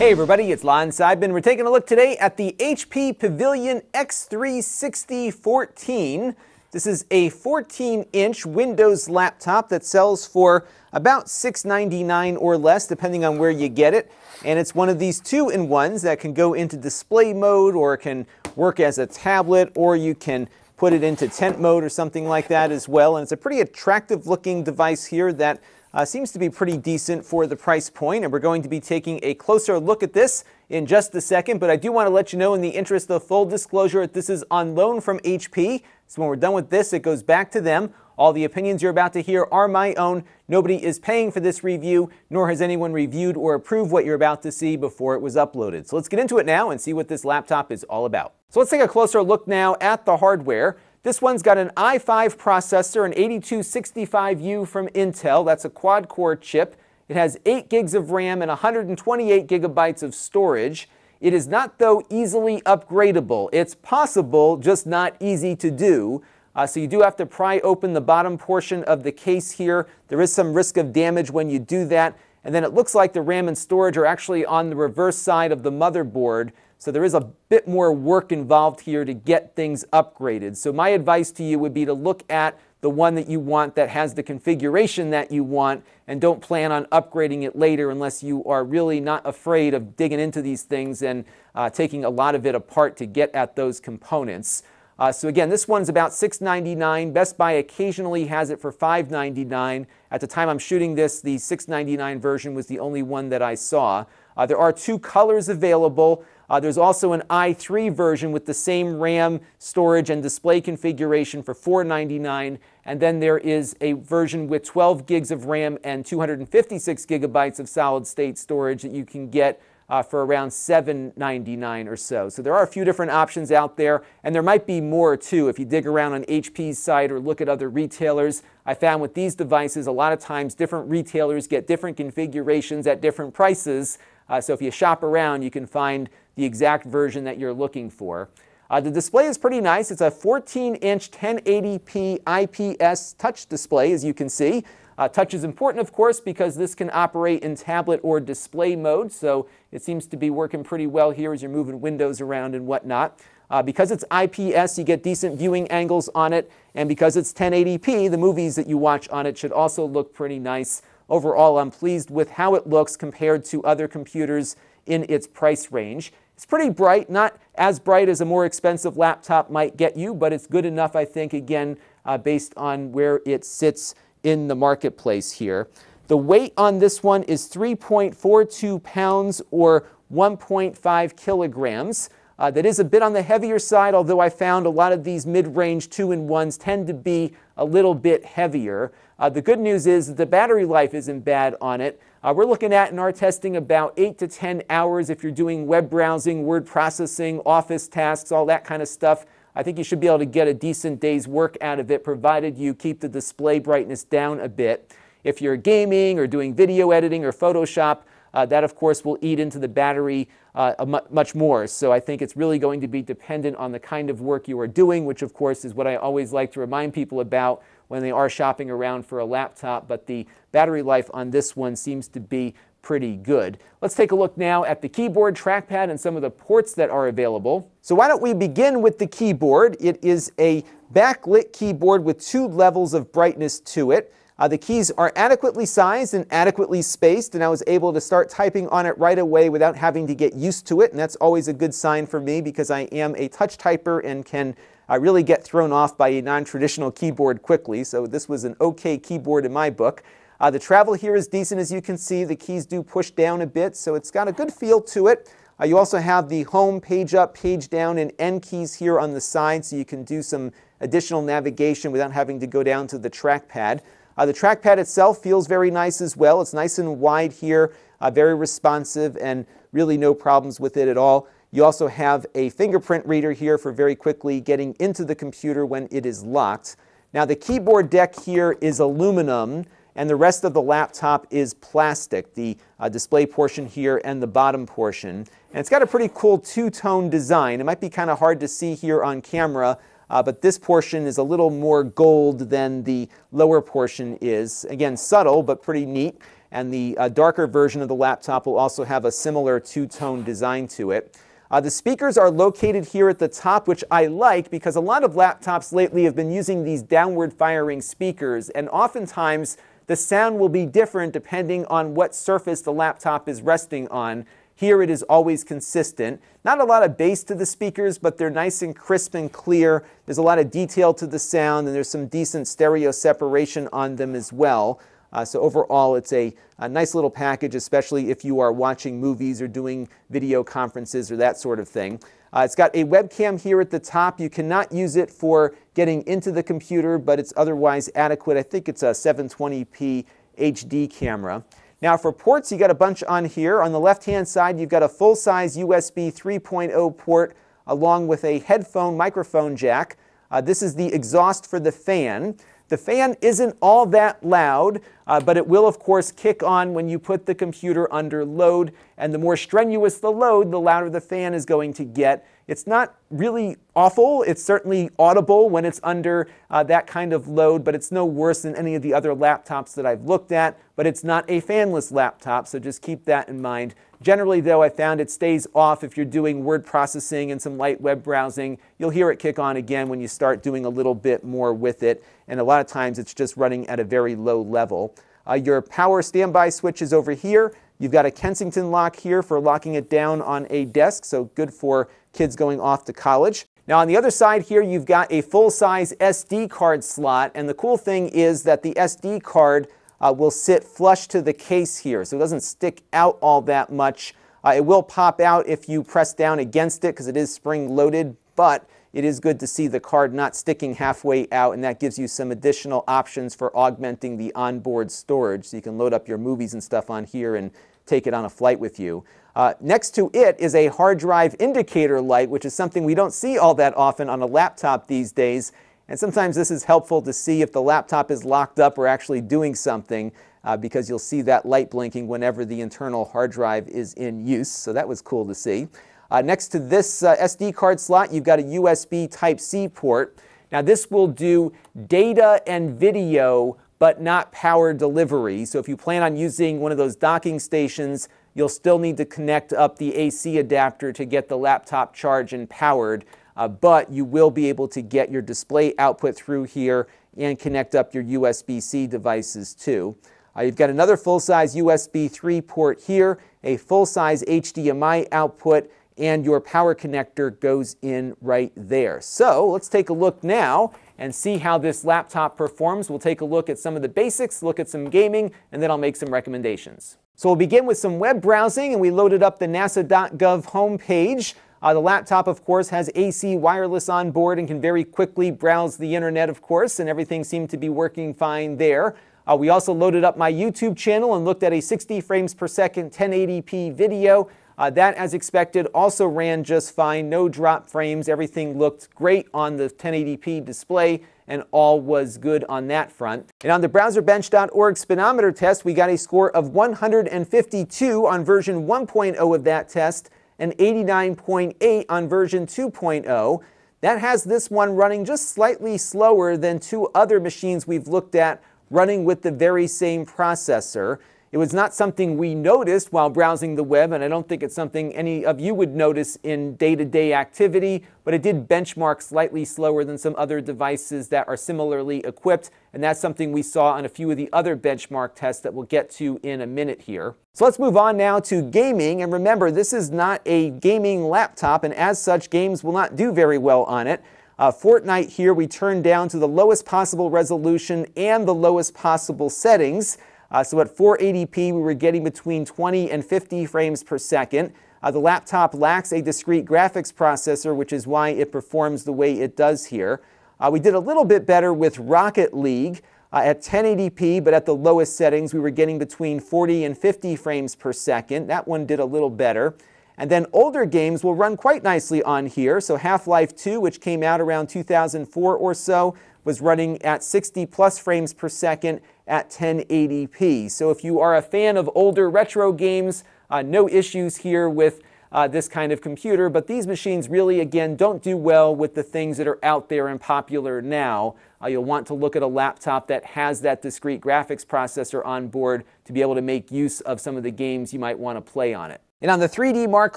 Hey everybody, it's Lon Seidman. We're taking a look today at the HP Pavilion X360 14. This is a 14-inch Windows laptop that sells for about 699 or less, depending on where you get it. And it's one of these two-in-ones that can go into display mode or can work as a tablet, or you can put it into tent mode or something like that as well. And it's a pretty attractive looking device here that uh, seems to be pretty decent for the price point, and we're going to be taking a closer look at this in just a second. But I do want to let you know, in the interest of full disclosure, that this is on loan from HP. So when we're done with this, it goes back to them. All the opinions you're about to hear are my own. Nobody is paying for this review, nor has anyone reviewed or approved what you're about to see before it was uploaded. So let's get into it now and see what this laptop is all about. So let's take a closer look now at the hardware. This one's got an i5 processor, an 8265U from Intel. That's a quad-core chip. It has 8 gigs of RAM and 128 gigabytes of storage. It is not, though, easily upgradable. It's possible, just not easy to do. Uh, so you do have to pry open the bottom portion of the case here. There is some risk of damage when you do that. And then it looks like the RAM and storage are actually on the reverse side of the motherboard. So there is a bit more work involved here to get things upgraded. So my advice to you would be to look at the one that you want that has the configuration that you want and don't plan on upgrading it later unless you are really not afraid of digging into these things and uh, taking a lot of it apart to get at those components. Uh, so again, this one's about $6.99. Best Buy occasionally has it for $5.99. At the time I'm shooting this, the $6.99 version was the only one that I saw. Uh, there are two colors available. Uh, there's also an i3 version with the same RAM, storage, and display configuration for 499. And then there is a version with 12 gigs of RAM and 256 gigabytes of solid state storage that you can get uh, for around 799 or so. So there are a few different options out there, and there might be more too if you dig around on HP's site or look at other retailers. I found with these devices, a lot of times different retailers get different configurations at different prices. Uh, so if you shop around, you can find the exact version that you're looking for. Uh, the display is pretty nice. It's a 14-inch 1080p IPS touch display, as you can see. Uh, touch is important, of course, because this can operate in tablet or display mode, so it seems to be working pretty well here as you're moving windows around and whatnot. Uh, because it's IPS, you get decent viewing angles on it, and because it's 1080p, the movies that you watch on it should also look pretty nice. Overall, I'm pleased with how it looks compared to other computers in its price range. It's pretty bright, not as bright as a more expensive laptop might get you, but it's good enough, I think, again, uh, based on where it sits in the marketplace here. The weight on this one is 3.42 pounds or 1.5 kilograms. Uh, that is a bit on the heavier side, although I found a lot of these mid-range two-in-ones tend to be a little bit heavier. Uh, the good news is that the battery life isn't bad on it. Uh, we're looking at in our testing about 8 to 10 hours if you're doing web browsing, word processing, office tasks, all that kind of stuff. I think you should be able to get a decent day's work out of it, provided you keep the display brightness down a bit. If you're gaming or doing video editing or Photoshop, uh, that of course will eat into the battery uh, much more. So I think it's really going to be dependent on the kind of work you are doing, which of course is what I always like to remind people about when they are shopping around for a laptop. But the battery life on this one seems to be pretty good. Let's take a look now at the keyboard, trackpad, and some of the ports that are available. So why don't we begin with the keyboard. It is a backlit keyboard with two levels of brightness to it. Uh, the keys are adequately sized and adequately spaced, and I was able to start typing on it right away without having to get used to it, and that's always a good sign for me because I am a touch typer and can uh, really get thrown off by a non-traditional keyboard quickly, so this was an okay keyboard in my book. Uh, the travel here is decent as you can see. The keys do push down a bit, so it's got a good feel to it. Uh, you also have the home, page up, page down, and End keys here on the side, so you can do some additional navigation without having to go down to the trackpad. Uh, the trackpad itself feels very nice as well. It's nice and wide here, uh, very responsive, and really no problems with it at all. You also have a fingerprint reader here for very quickly getting into the computer when it is locked. Now the keyboard deck here is aluminum and the rest of the laptop is plastic, the uh, display portion here and the bottom portion. And it's got a pretty cool two-tone design. It might be kind of hard to see here on camera, uh, but this portion is a little more gold than the lower portion is. Again, subtle, but pretty neat. and the uh, darker version of the laptop will also have a similar two-tone design to it. Uh, the speakers are located here at the top, which I like because a lot of laptops lately have been using these downward firing speakers, and oftentimes the sound will be different depending on what surface the laptop is resting on. Here it is always consistent. Not a lot of bass to the speakers, but they're nice and crisp and clear. There's a lot of detail to the sound, and there's some decent stereo separation on them as well. Uh, so overall, it's a, a, nice little package, especially if you are watching movies or doing video conferences or that sort of thing. Uh, it's got a webcam here at the top. You cannot use it for getting into the computer, but it's otherwise adequate. I think it's a 720p HD camera. Now for ports, you got a bunch on here. On the left-hand side, you've got a full-size USB 3.0 port along with a headphone microphone jack. Uh, this is the exhaust for the fan. The fan isn't all that loud, uh, but it will, of course, kick on when you put the computer under load. And the more strenuous the load, the louder the fan is going to get. It's not really awful. It's certainly audible when it's under uh, that kind of load, but it's no worse than any of the other laptops that I've looked at. But it's not a fanless laptop, so just keep that in mind. Generally, though, I found it stays off if you're doing word processing and some light web browsing. You'll hear it kick on again when you start doing a little bit more with it. And a lot of times it's just running at a very low level. Uh, your power standby switch is over here. You've got a Kensington lock here for locking it down on a desk, so good for kids going off to college. Now on the other side here, you've got a full-size SD card slot, and the cool thing is that the SD card uh, will sit flush to the case here, so it doesn't stick out all that much. Uh, it will pop out if you press down against it because it is spring loaded, but it is good to see the card not sticking halfway out and that gives you some additional options for augmenting the onboard storage so you can load up your movies and stuff on here and take it on a flight with you. Uh, next to it is a hard drive indicator light, which is something we don't see all that often on a laptop these days. And sometimes this is helpful to see if the laptop is locked up or actually doing something uh, because you'll see that light blinking whenever the internal hard drive is in use. So that was cool to see. Uh, next to this uh, SD card slot, you've got a USB Type-C port. Now this will do data and video, but not power delivery. So if you plan on using one of those docking stations, you'll still need to connect up the AC adapter to get the laptop charged and powered uh, but you will be able to get your display output through here and connect up your USB-C devices too. Uh, you've got another full-size USB 3 port here, a full-size HDMI output, and your power connector goes in right there. So let's take a look now and see how this laptop performs. We'll take a look at some of the basics, look at some gaming, and then I'll make some recommendations. So we'll begin with some web browsing, and we loaded up the nasa.gov homepage. Uh, the laptop, of course, has AC wireless on board and can very quickly browse the internet, of course, and everything seemed to be working fine there. Uh, we also loaded up my YouTube channel and looked at a 60 frames per second 1080p video. Uh, that, as expected, also ran just fine. No drop frames. Everything looked great on the 1080p display, and all was good on that front. And on the browserbench.org speedometer test, we got a score of 152 on version 1.0 of that test and 89.8 on version 2.0. That has this one running just slightly slower than two other machines we've looked at running with the very same processor. It was not something we noticed while browsing the web, and I don't think it's something any of you would notice in day-to-day activity, but it did benchmark slightly slower than some other devices that are similarly equipped, and that's something we saw on a few of the other benchmark tests that we'll get to in a minute here. So let's move on now to gaming, and remember, this is not a gaming laptop, and as such, games will not do very well on it. Uh, Fortnite here, we turned down to the lowest possible resolution and the lowest possible settings. Uh, so at 480p, we were getting between 20 and 50 frames per second. Uh, the laptop lacks a discrete graphics processor, which is why it performs the way it does here. Uh, we did a little bit better with Rocket League. Uh, at 1080p, but at the lowest settings, we were getting between 40 and 50 frames per second. That one did a little better. And then older games will run quite nicely on here. So Half-Life 2, which came out around 2004 or so, was running at 60 plus frames per second at 1080p. So if you are a fan of older retro games, uh, no issues here with uh, this kind of computer, but these machines really, again, don't do well with the things that are out there and popular now. uh, you'll want to look at a laptop that has that discrete graphics processor on board to be able to make use of some of the games you might want to play on it. And on the 3D Mark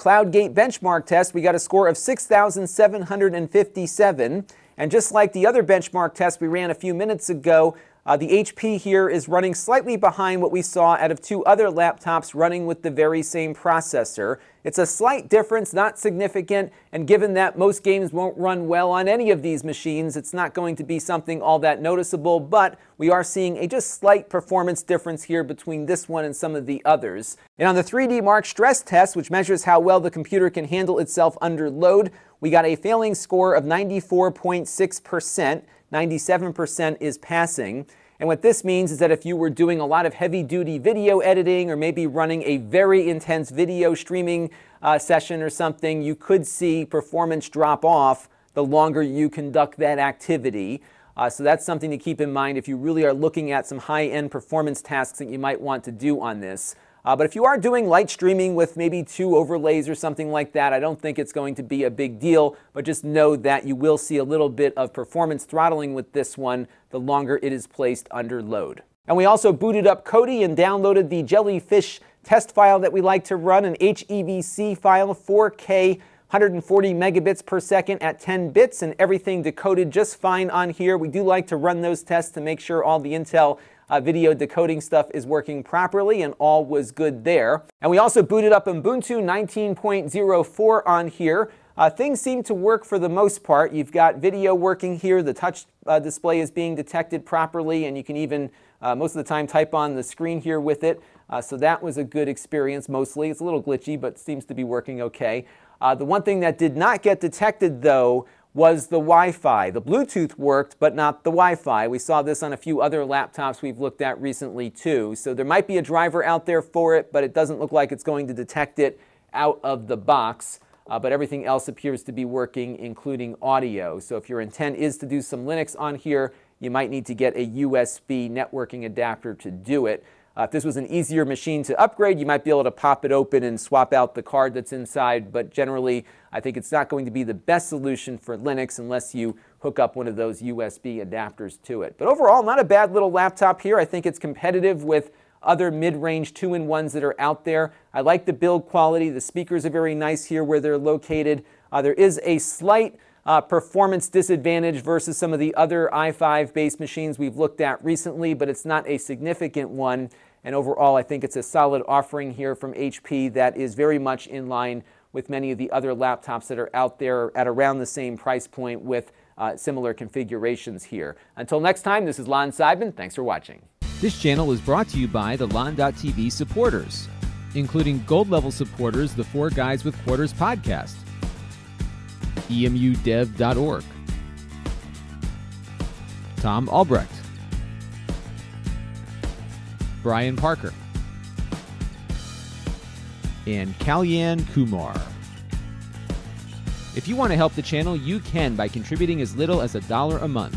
CloudGate benchmark test, we got a score of 6,757. And just like the other benchmark test we ran a few minutes ago, uh, the HP here is running slightly behind what we saw out of two other laptops running with the very same processor. It's a slight difference, not significant, and given that most games won't run well on any of these machines, it's not going to be something all that noticeable, but we are seeing a just slight performance difference here between this one and some of the others. And on the 3D Mark stress test, which measures how well the computer can handle itself under load, we got a failing score of 94.6%. 97% is passing. And what this means is that if you were doing a lot of heavy duty video editing or maybe running a very intense video streaming uh, session or something, you could see performance drop off the longer you conduct that activity. Uh, so that's something to keep in mind if you really are looking at some high end performance tasks that you might want to do on this. Uh, but if you are doing light streaming with maybe two overlays or something like that, I don't think it's going to be a big deal, but just know that you will see a little bit of performance throttling with this one the longer it is placed under load. And we also booted up Kodi and downloaded the Jellyfish test file that we like to run, an HEVC file, 4K 140 megabits per second at 10 bits and everything decoded just fine on here. We do like to run those tests to make sure all the Intel uh, video decoding stuff is working properly and all was good there. And we also booted up Ubuntu 19.04 on here. Uh, things seem to work for the most part. You've got video working here, the touch uh, display is being detected properly, and you can even, uh, most of the time, type on the screen here with it. Uh, so that was a good experience mostly. It's a little glitchy, but seems to be working okay. Uh, the one thing that did not get detected, though, was the Wi-Fi. The Bluetooth worked, but not the Wi-Fi. We saw this on a few other laptops we've looked at recently too. So there might be a driver out there for it, but it doesn't look like it's going to detect it out of the box. Uh, but everything else appears to be working, including audio. So if your intent is to do some Linux on here, you might need to get a USB networking adapter to do it. Uh, if this was an easier machine to upgrade, you might be able to pop it open and swap out the card that's inside, but generally, I think it's not going to be the best solution for Linux unless you hook up one of those USB adapters to it. But overall, not a bad little laptop here. I think it's competitive with other mid-range two-in-ones that are out there. I like the build quality. The speakers are very nice here where they're located. Uh, there is a slight uh, performance disadvantage versus some of the other i5 based machines we've looked at recently, but it's not a significant one. And overall, I think it's a solid offering here from HP that is very much in line with many of the other laptops that are out there at around the same price point with uh, similar configurations here. Until next time, this is Lon Seidman. Thanks for watching. This channel is brought to you by the Lon.TV supporters, including gold level supporters, the Four Guys with Quarters podcast, emudev.org, Tom Albrecht, Brian Parker, and Kalyan Kumar. If you want to help the channel, you can by contributing as little as a dollar a month.